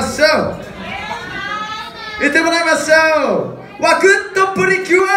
ましょう言ってもらいましょう。ワクッとプリキュア。